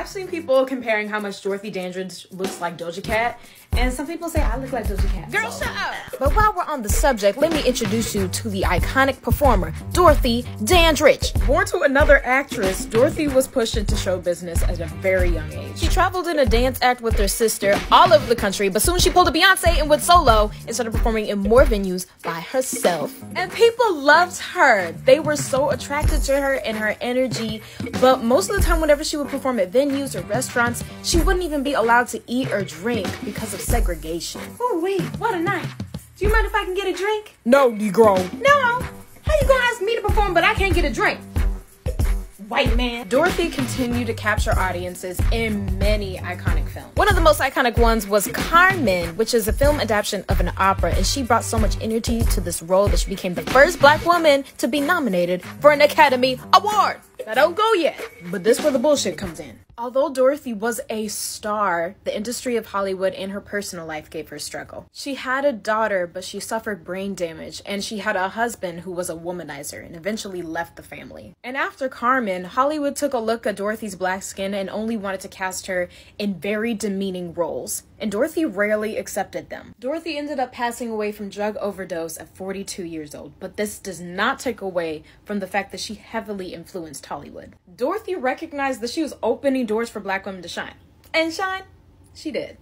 I've seen people comparing how much Dorothy Dandridge looks like Doja Cat, and some people say I look like Doja Cat. Girl, shut up. But while we're on the subject, let me introduce you to the iconic performer, Dorothy Dandridge. Born to another actress, Dorothy was pushed into show business at a very young age. She traveled in a dance act with her sister all over the country, but soon she pulled a Beyonce and went solo and started performing in more venues by herself. And people loved her. They were so attracted to her and her energy, but most of the time, whenever she would perform at venues or restaurants, she wouldn't even be allowed to eat or drink because of segregation. Oh, wait, what a night. Do you mind if I can get a drink? No, Negro. No. How you gonna ask me to perform, but I can't get a drink? White man. Dorothy continued to capture audiences in many iconic films. One of the most iconic ones was Carmen, which is a film adaptation of an opera, and she brought so much energy to this role that she became the first black woman to be nominated for an Academy Award. I don't go yet, but this where the bullshit comes in. Although Dorothy was a star, the industry of Hollywood and her personal life gave her struggle. She had a daughter, but she suffered brain damage, and she had a husband who was a womanizer and eventually left the family. And after Carmen, Hollywood took a look at Dorothy's black skin and only wanted to cast her in very demeaning roles, and Dorothy rarely accepted them. Dorothy ended up passing away from drug overdose at 42 years old, but this does not take away from the fact that she heavily influenced Hollywood. Dorothy recognized that she was opening doors for black women to shine. And shine, she did.